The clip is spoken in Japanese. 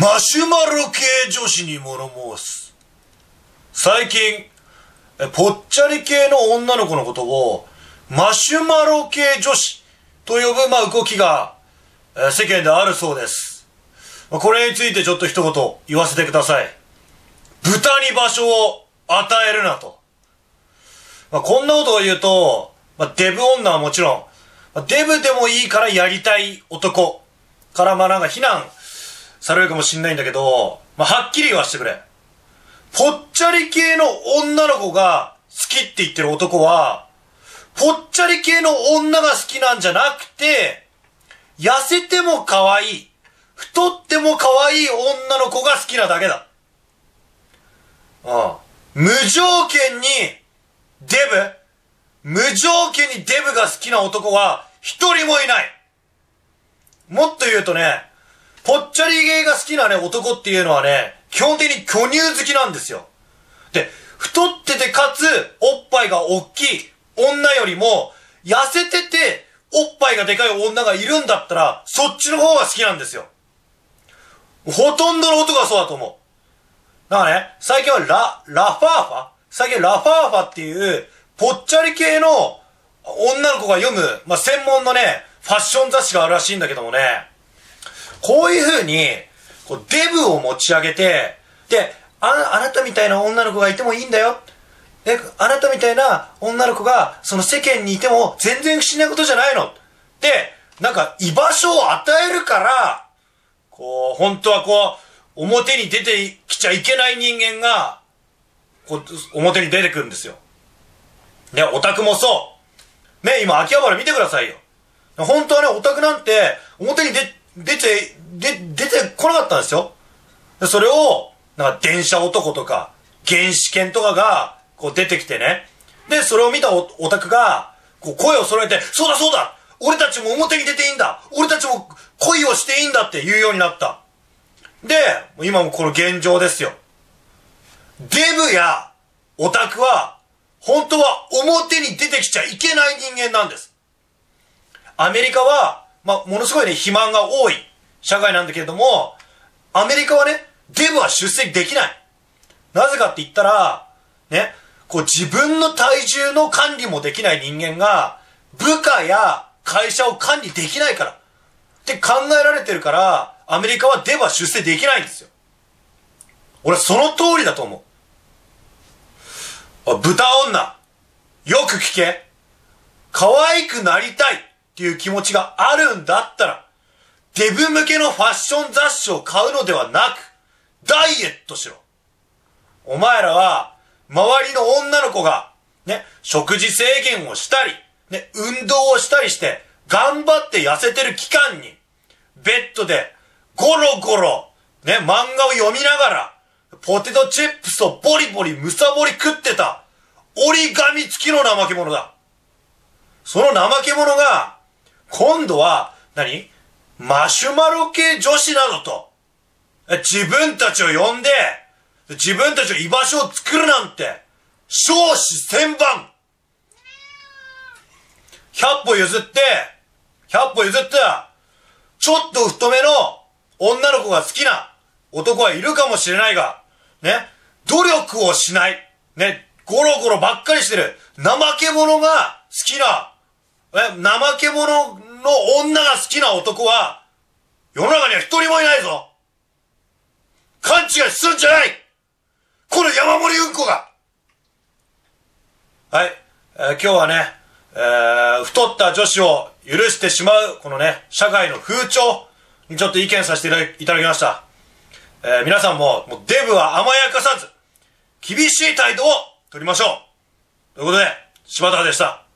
マシュマロ系女子に物申す。最近、ぽっちゃり系の女の子のことを、マシュマロ系女子と呼ぶ、まあ、動きが、世間であるそうです。これについてちょっと一言言わせてください。豚に場所を与えるなと。まあ、こんなことを言うと、まあ、デブ女はもちろん、ま、デブでもいいからやりたい男からまあなんか非難されるかもしんないんだけど、まあ、はっきり言わせてくれ。ぽっちゃり系の女の子が好きって言ってる男は、ぽっちゃり系の女が好きなんじゃなくて、痩せても可愛い、太っても可愛い女の子が好きなだけだ。ああ無条件に、デブ無条件にデブが好きな男は一人もいないもっと言うとね、ぽっちゃり系が好きなね、男っていうのはね、基本的に巨乳好きなんですよ。で、太っててかつ、おっぱいが大きい女よりも、痩せてて、おっぱいがでかい女がいるんだったら、そっちの方が好きなんですよ。ほとんどの男がそうだと思う。だからね、最近はラ、ラファーファ最近ラファーファっていう、ぽっちゃり系の女の子が読む、まあ、専門のね、ファッション雑誌があるらしいんだけどもね、こういう風に、こう、デブを持ち上げて、で、あ、あなたみたいな女の子がいてもいいんだよ。え、あなたみたいな女の子が、その世間にいても全然不思議なことじゃないの。で、なんか居場所を与えるから、こう、本当はこう、表に出てきちゃいけない人間が、こう、表に出てくるんですよ。で、オタクもそう。ね、今、秋葉原見てくださいよ。本当はね、オタクなんて、表に出、出て、で、出てこなかったんですよ。それを、なんか電車男とか、原始犬とかが、こう出てきてね。で、それを見たオタクが、こう声を揃えて、そうだそうだ俺たちも表に出ていいんだ俺たちも恋をしていいんだって言うようになった。で、今もこの現状ですよ。デブやオタクは、本当は表に出てきちゃいけない人間なんです。アメリカは、まあ、ものすごいね、肥満が多い社会なんだけれども、アメリカはね、デブは出席できない。なぜかって言ったら、ね、こう自分の体重の管理もできない人間が、部下や会社を管理できないから。って考えられてるから、アメリカはデブは出世できないんですよ。俺はその通りだと思う。あ豚女、よく聞け。可愛くなりたいっていう気持ちがあるんだったら、デブ向けのファッション雑誌を買うのではなく、ダイエットしろ。お前らは、周りの女の子が、ね、食事制限をしたり、ね、運動をしたりして、頑張って痩せてる期間に、ベッドで、ゴロゴロ、ね、漫画を読みながら、ポテトチップスをボリボリ、むさぼり食ってた、折り紙付きの怠け者だ。その怠け者が、今度は何、マシュマロ系女子などと、自分たちを呼んで、自分たちの居場所を作るなんて、少子千万 !100 歩譲って、100歩譲って、ちょっと太めの女の子が好きな男はいるかもしれないが、ね、努力をしない、ね、ゴロゴロばっかりしてる、怠け者が好きな、え、怠け者の女が好きな男は、世の中には一人もいないぞ。勘違いするんじゃない。この山盛りうんこが。はい、えー、今日はね、えー、太った女子を許してしまう、このね、社会の風潮にちょっと意見させていただきました。えー、皆さんも、もうデブは甘やかさず、厳しい態度を取りましょう。ということで、柴田でした。